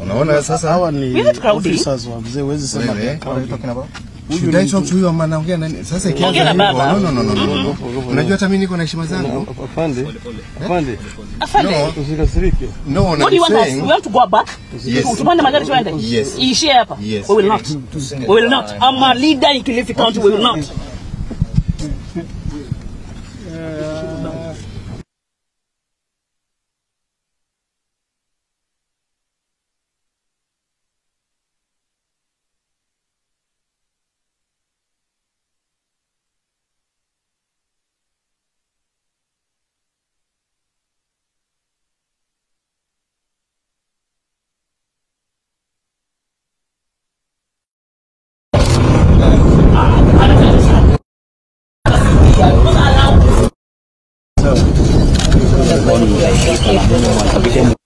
Unaona sasa Hawa ni We are not crowding. officers wa mzee, huwezi sema should I talk to you ama naongea nani? Sasa ikianza hivyo, no no no no. Unajua hata mimi niko na heshima zangu. Afande, afande, Afande. Usikasirike. No, no. What do you want us? We want to go back? Yes. Tupande magari tuende? Yes. Iishie hapa? Yes. We will not. We will not. I'm a leader in Kilifi County. We will not. one, one, one, one,